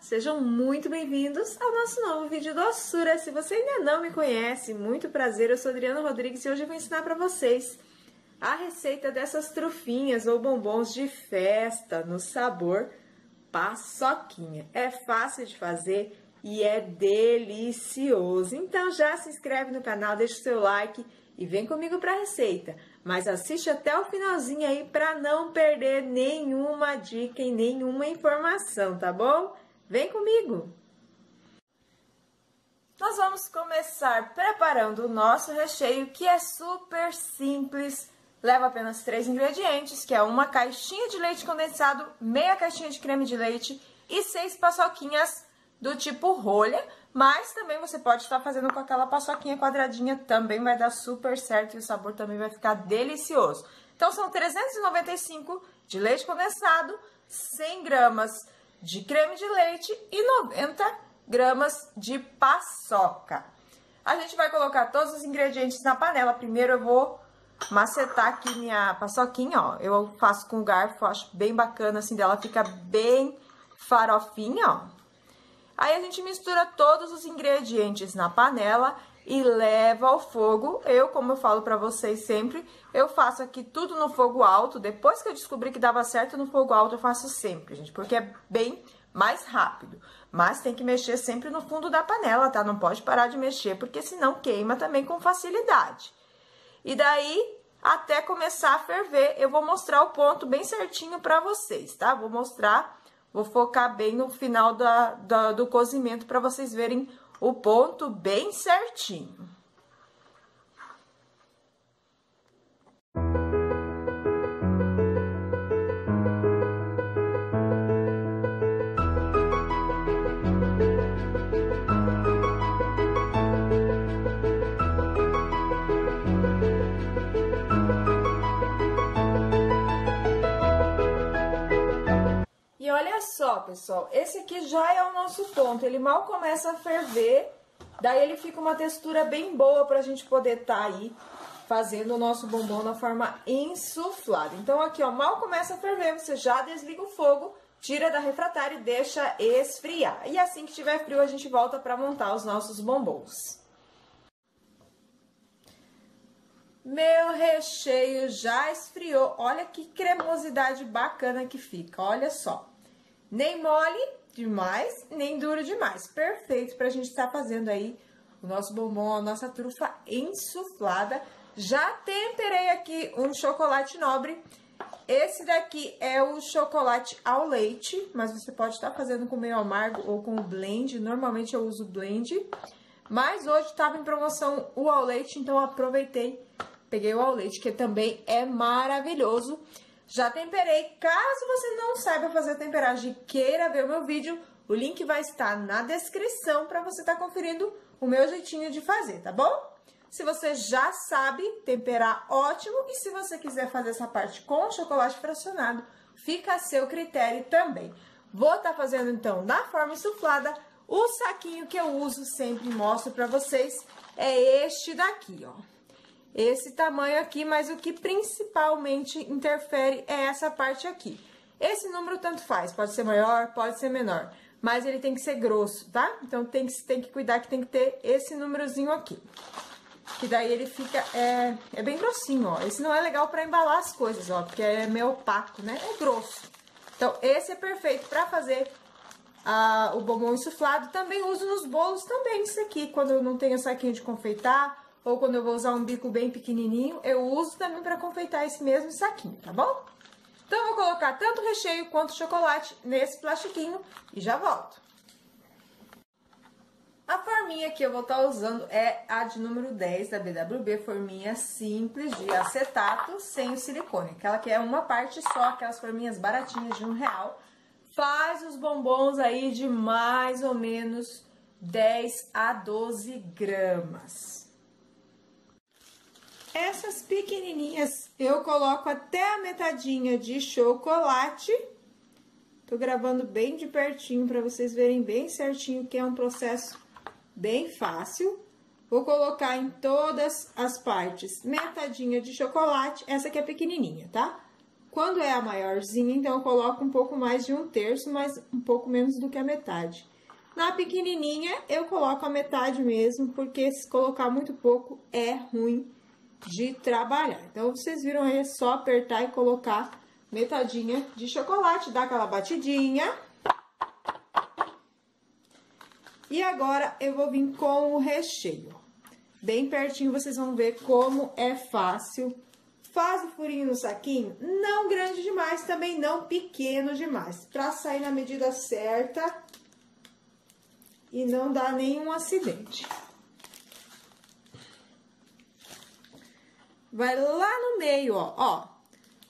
Sejam muito bem-vindos ao nosso novo vídeo doçura. Se você ainda não me conhece, muito prazer, eu sou Adriana Rodrigues e hoje eu vou ensinar para vocês a receita dessas trufinhas ou bombons de festa no sabor paçoquinha. É fácil de fazer e é delicioso. Então já se inscreve no canal, deixa o seu like e vem comigo para a receita. Mas assiste até o finalzinho aí para não perder nenhuma dica e nenhuma informação, tá bom? Vem comigo! Nós vamos começar preparando o nosso recheio, que é super simples. Leva apenas três ingredientes, que é uma caixinha de leite condensado, meia caixinha de creme de leite e seis paçoquinhas do tipo rolha, mas também você pode estar fazendo com aquela paçoquinha quadradinha, também vai dar super certo e o sabor também vai ficar delicioso. Então, são 395 de leite condensado, 100 gramas de creme de leite e 90 gramas de paçoca. A gente vai colocar todos os ingredientes na panela. Primeiro eu vou macetar aqui minha paçoquinha, ó. Eu faço com garfo, acho bem bacana, assim, dela fica bem farofinha, ó. Aí a gente mistura todos os ingredientes na panela e leva ao fogo. Eu, como eu falo pra vocês sempre, eu faço aqui tudo no fogo alto. Depois que eu descobri que dava certo no fogo alto, eu faço sempre, gente, porque é bem mais rápido. Mas tem que mexer sempre no fundo da panela, tá? Não pode parar de mexer, porque senão queima também com facilidade. E daí, até começar a ferver, eu vou mostrar o ponto bem certinho pra vocês, tá? Vou mostrar, vou focar bem no final da, da do cozimento pra vocês verem o ponto bem certinho. Olha só, pessoal, esse aqui já é o nosso ponto. Ele mal começa a ferver, daí ele fica uma textura bem boa pra gente poder tá aí fazendo o nosso bombom na forma insuflada. Então, aqui, ó, mal começa a ferver, você já desliga o fogo, tira da refratária e deixa esfriar. E assim que tiver frio, a gente volta pra montar os nossos bombons. Meu recheio já esfriou. Olha que cremosidade bacana que fica, olha só. Nem mole demais, nem duro demais. Perfeito pra gente estar tá fazendo aí o nosso bombom, a nossa trufa ensuflada. Já temperei aqui um chocolate nobre. Esse daqui é o chocolate ao leite, mas você pode estar tá fazendo com meio amargo ou com blend. Normalmente eu uso blend, mas hoje estava em promoção o ao leite, então aproveitei, peguei o ao leite, que também é maravilhoso. Já temperei. Caso você não saiba fazer temperagem e queira ver o meu vídeo, o link vai estar na descrição para você estar tá conferindo o meu jeitinho de fazer, tá bom? Se você já sabe temperar, ótimo. E se você quiser fazer essa parte com chocolate fracionado, fica a seu critério também. Vou estar tá fazendo, então, na forma insuflada. O saquinho que eu uso sempre mostro para vocês é este daqui, ó esse tamanho aqui, mas o que principalmente interfere é essa parte aqui. Esse número tanto faz, pode ser maior, pode ser menor, mas ele tem que ser grosso, tá? Então, tem que, tem que cuidar que tem que ter esse númerozinho aqui. Que daí ele fica, é, é bem grossinho, ó. Esse não é legal pra embalar as coisas, ó, porque é meio opaco, né? É grosso. Então, esse é perfeito pra fazer ah, o bombom insuflado. Também uso nos bolos também, isso aqui, quando eu não tenho saquinho de confeitar ou quando eu vou usar um bico bem pequenininho, eu uso também para confeitar esse mesmo saquinho, tá bom? Então, eu vou colocar tanto o recheio quanto o chocolate nesse plastiquinho e já volto. A forminha que eu vou estar tá usando é a de número 10 da BWB, forminha simples de acetato sem o silicone. Aquela que é uma parte só, aquelas forminhas baratinhas de um real. Faz os bombons aí de mais ou menos 10 a 12 gramas. Essas pequenininhas eu coloco até a metadinha de chocolate. Tô gravando bem de pertinho para vocês verem bem certinho que é um processo bem fácil. Vou colocar em todas as partes metadinha de chocolate, essa aqui é pequenininha, tá? Quando é a maiorzinha, então eu coloco um pouco mais de um terço, mas um pouco menos do que a metade. Na pequenininha, eu coloco a metade mesmo, porque se colocar muito pouco é ruim de trabalhar. Então, vocês viram aí, é só apertar e colocar metadinha de chocolate, dar aquela batidinha. E agora, eu vou vir com o recheio. Bem pertinho, vocês vão ver como é fácil Faz o furinho no saquinho, não grande demais, também não pequeno demais, para sair na medida certa e não dar nenhum acidente. Vai lá no meio, ó, ó,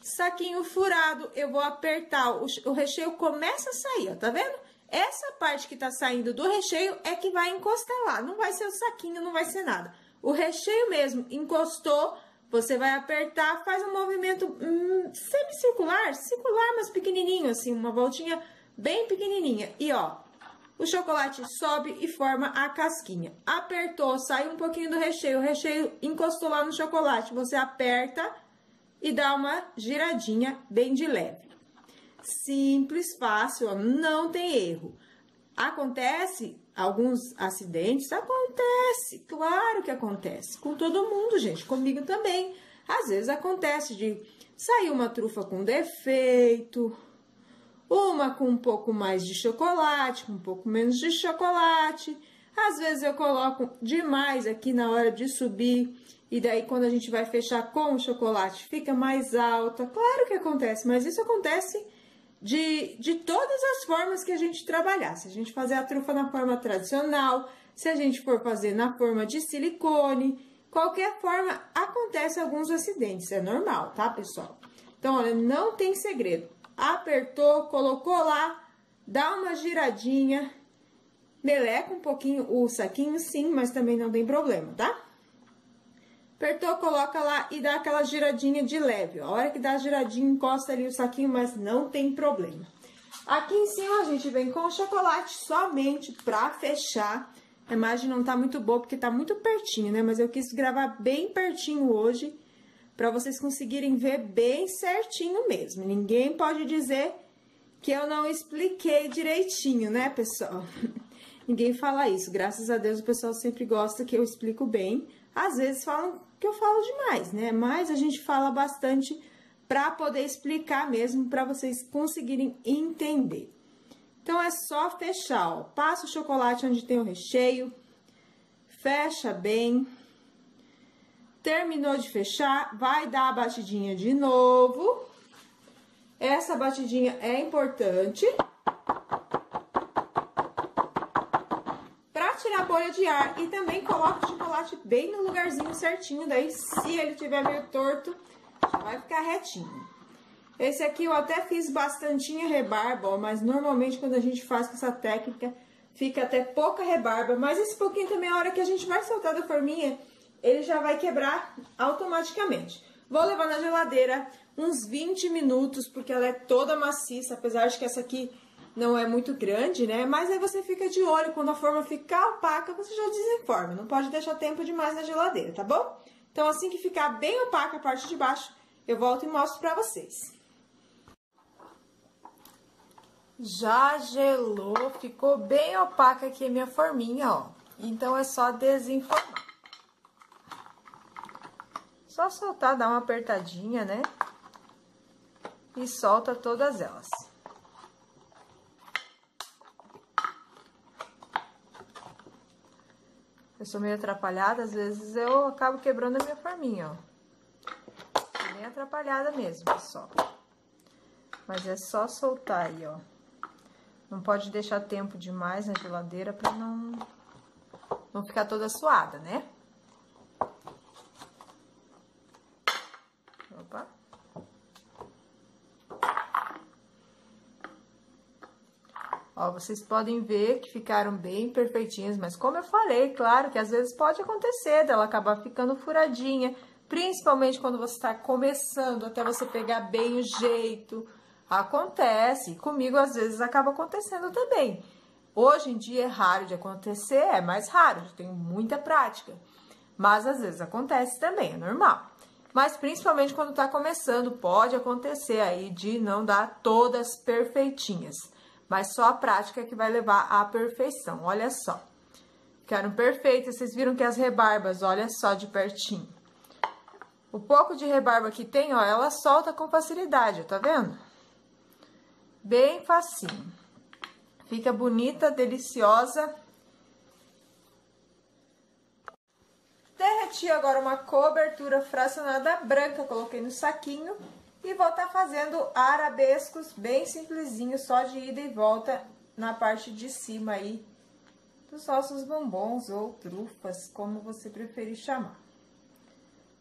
saquinho furado, eu vou apertar, o, o recheio começa a sair, ó, tá vendo? Essa parte que tá saindo do recheio é que vai encostar lá, não vai ser o saquinho, não vai ser nada. O recheio mesmo encostou, você vai apertar, faz um movimento hum, semicircular, circular, mas pequenininho, assim, uma voltinha bem pequenininha. E ó, o chocolate sobe e forma a casquinha. Apertou, saiu um pouquinho do recheio, o recheio encostou lá no chocolate. Você aperta e dá uma giradinha bem de leve. Simples, fácil, não tem erro. Acontece alguns acidentes? Acontece, claro que acontece. Com todo mundo, gente, comigo também. Às vezes acontece de sair uma trufa com defeito, uma com um pouco mais de chocolate, com um pouco menos de chocolate. Às vezes eu coloco demais aqui na hora de subir e daí quando a gente vai fechar com o chocolate fica mais alta. Claro que acontece, mas isso acontece de, de todas as formas que a gente trabalhar. Se a gente fazer a trufa na forma tradicional, se a gente for fazer na forma de silicone, qualquer forma, acontece alguns acidentes, é normal, tá, pessoal? Então, olha, não tem segredo. Apertou, colocou lá, dá uma giradinha, meleca um pouquinho o saquinho, sim, mas também não tem problema, tá? Apertou, coloca lá e dá aquela giradinha de leve. A hora que dá a giradinha, encosta ali o saquinho, mas não tem problema. Aqui em cima a gente vem com o chocolate somente pra fechar. A imagem não tá muito boa porque tá muito pertinho, né? Mas eu quis gravar bem pertinho hoje para vocês conseguirem ver bem certinho mesmo. Ninguém pode dizer que eu não expliquei direitinho, né, pessoal? Ninguém fala isso. Graças a Deus o pessoal sempre gosta que eu explico bem. Às vezes falam que eu falo demais, né? Mas a gente fala bastante para poder explicar mesmo, para vocês conseguirem entender. Então é só fechar, ó. Passa o chocolate onde tem o recheio, fecha bem. Terminou de fechar, vai dar a batidinha de novo. Essa batidinha é importante. tirar a bolha de ar e também coloca o chocolate bem no lugarzinho certinho, daí se ele tiver meio torto, já vai ficar retinho. Esse aqui eu até fiz bastantinha rebarba, ó, mas normalmente quando a gente faz com essa técnica, fica até pouca rebarba, mas esse pouquinho também, a hora que a gente vai soltar da forminha, ele já vai quebrar automaticamente. Vou levar na geladeira uns 20 minutos, porque ela é toda maciça, apesar de que essa aqui não é muito grande, né? Mas aí você fica de olho, quando a forma ficar opaca, você já desenforma. Não pode deixar tempo demais na geladeira, tá bom? Então, assim que ficar bem opaca a parte de baixo, eu volto e mostro pra vocês. Já gelou, ficou bem opaca aqui a minha forminha, ó. Então, é só desenformar. Só soltar, dar uma apertadinha, né? E solta todas elas. Eu sou meio atrapalhada, às vezes eu acabo quebrando a minha forminha, ó. Bem atrapalhada mesmo, pessoal. Mas é só soltar aí, ó. Não pode deixar tempo demais na geladeira pra não, não ficar toda suada, né? Ó, vocês podem ver que ficaram bem perfeitinhas, mas como eu falei, claro que às vezes pode acontecer dela acabar ficando furadinha, principalmente quando você está começando, até você pegar bem o jeito. Acontece, comigo às vezes acaba acontecendo também. Hoje em dia é raro de acontecer, é mais raro, eu tenho muita prática. Mas às vezes acontece também, é normal. mas principalmente quando tá começando, pode acontecer aí de não dar todas perfeitinhas, mas só a prática que vai levar à perfeição, olha só. Ficaram perfeitas, vocês viram que as rebarbas, olha só de pertinho. O pouco de rebarba que tem, ó, ela solta com facilidade, tá vendo? Bem facinho. Fica bonita, deliciosa. Derreti agora uma cobertura fracionada branca, coloquei no saquinho. E vou estar tá fazendo arabescos bem simplesinhos, só de ida e volta na parte de cima aí dos nossos bombons ou trufas, como você preferir chamar.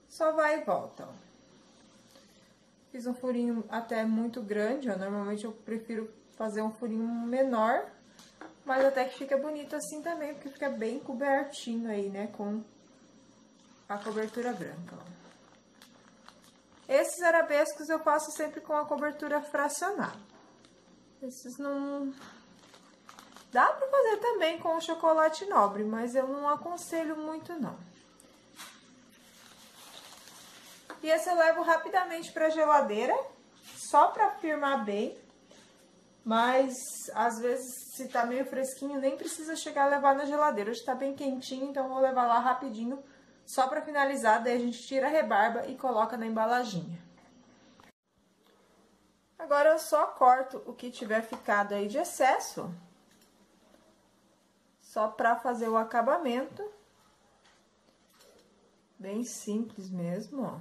Só vai e volta, ó. Fiz um furinho até muito grande, ó. Normalmente eu prefiro fazer um furinho menor, mas até que fica bonito assim também, porque fica bem cobertinho aí, né, com a cobertura branca, ó. Esses arabescos eu faço sempre com a cobertura fracionada. Esses não... Dá pra fazer também com o chocolate nobre, mas eu não aconselho muito, não. E esse eu levo rapidamente para geladeira, só para firmar bem. Mas, às vezes, se tá meio fresquinho, nem precisa chegar a levar na geladeira. Hoje tá bem quentinho, então vou levar lá rapidinho, só para finalizar. Daí a gente tira a rebarba e coloca na embalaginha. Agora eu só corto o que tiver ficado aí de excesso. Só para fazer o acabamento. Bem simples mesmo, ó.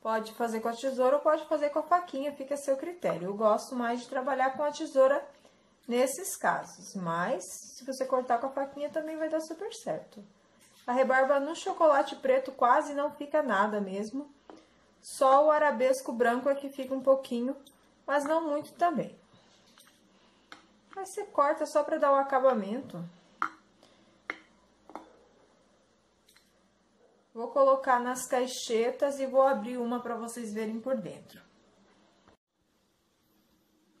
Pode fazer com a tesoura ou pode fazer com a faquinha, fica a seu critério. Eu gosto mais de trabalhar com a tesoura nesses casos, mas se você cortar com a faquinha também vai dar super certo. A rebarba no chocolate preto quase não fica nada mesmo. Só o arabesco branco é que fica um pouquinho, mas não muito também. Aí você corta só para dar o acabamento. Vou colocar nas caixetas e vou abrir uma para vocês verem por dentro.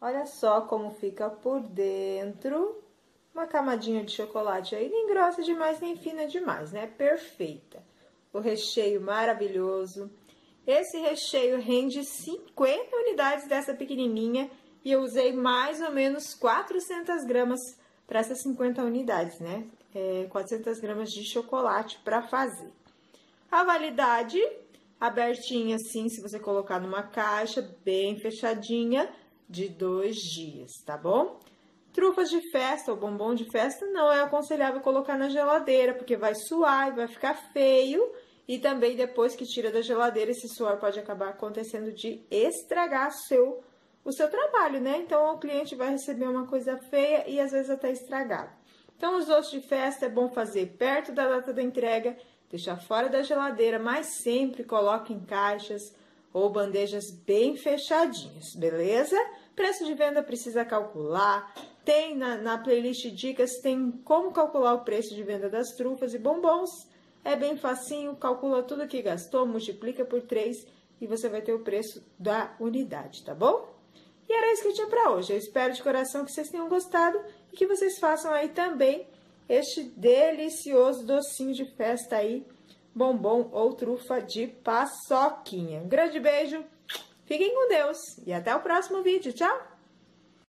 Olha só como fica por dentro. Uma camadinha de chocolate aí, nem grossa demais, nem fina demais, né? Perfeita. O recheio maravilhoso. Esse recheio rende 50 unidades dessa pequenininha e eu usei mais ou menos 400 gramas para essas 50 unidades, né? É, 400 gramas de chocolate para fazer. A validade, abertinha assim, se você colocar numa caixa bem fechadinha, de dois dias, tá bom? Trufas de festa ou bombom de festa não é aconselhável colocar na geladeira, porque vai suar e vai ficar feio. E também depois que tira da geladeira, esse suor pode acabar acontecendo de estragar seu, o seu trabalho, né? Então, o cliente vai receber uma coisa feia e às vezes até estragado. Então, os doces de festa é bom fazer perto da data da entrega deixar fora da geladeira, mas sempre coloque em caixas ou bandejas bem fechadinhas, beleza? Preço de venda precisa calcular. Tem na, na playlist dicas, tem como calcular o preço de venda das trufas e bombons. É bem facinho, calcula tudo que gastou, multiplica por 3 e você vai ter o preço da unidade, tá bom? E era isso que eu tinha para hoje. Eu espero de coração que vocês tenham gostado e que vocês façam aí também este delicioso docinho de festa aí, bombom ou trufa de paçoquinha. Um grande beijo, fiquem com Deus e até o próximo vídeo. Tchau!